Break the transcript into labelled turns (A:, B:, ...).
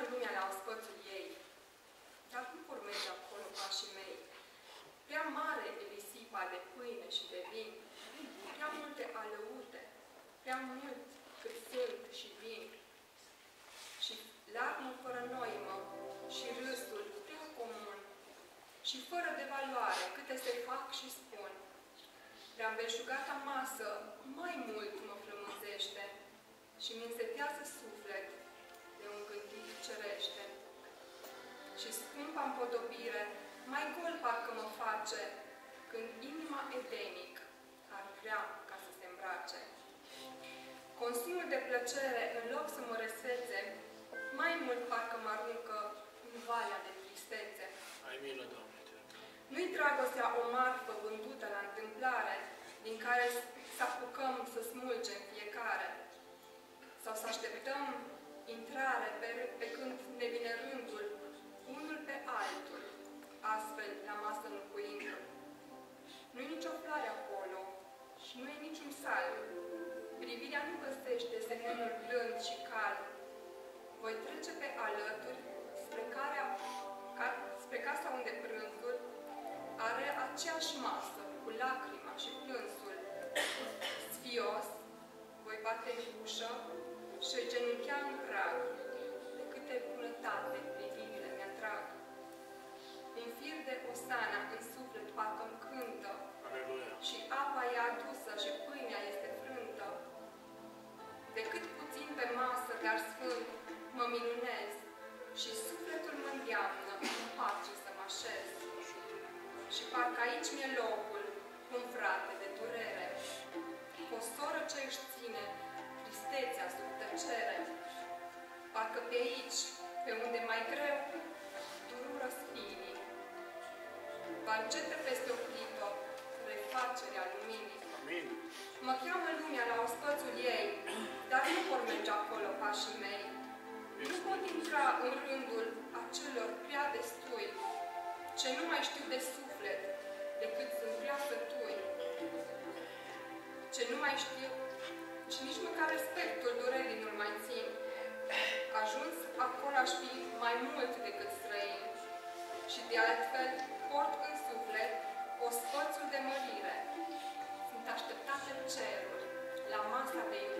A: cheamă lumea la ospățul ei, dar nu vor merge acolo pașii mei. Prea mare e risipa de pâine și de vin, prea multe alăute, prea mult cât sunt și vin. Și larmă fără noimă și râsul prea comun, și fără de valoare câte se fac și spun. Prea belșugata masă scumpa împodobire mai gol parcă mă face când inima edenic ar vrea ca să se îmbrace. Consumul de plăcere, în loc să mă resețe, mai mult parcă mă aruncă în valea de tristețe.
B: Ai milă, Doamne, te rog.
A: Nu-i dragostea o marfă vândută la întâmplare, din care să apucăm să smulgem fiecare, sau să așteptăm intrare pe, pe când găsește seninul blând și cald. Voi trece pe alături spre, care, ca, spre casa unde prânzul are aceeași masă cu lacrima și plânsul. Sfios, voi bate în ușă și sufletul mă îndeamnă în pace să mă așez. Și parcă aici mi-e locul, un frate de durere, cu o soră ce își ține tristețea sub tăcere. Parcă pe aici, pe unde mai greu, durură spinii. Va încete peste o clipă refacerea luminii.
B: Amin.
A: Mă cheamă lumea la ospățul ei, dar nu vor merge acolo pașii mei. Nu pot intra în rândul acelor prea destui, ce nu mai știu de suflet decât sunt prea sătui, ce nu mai știu și nici măcar respectul durerii nu-l mai țin. Ajuns acolo aș fi mai mult decât străin și de altfel port în suflet ospățul de mărire. Sunt așteptate în ceruri, la masa de iubire. Amin.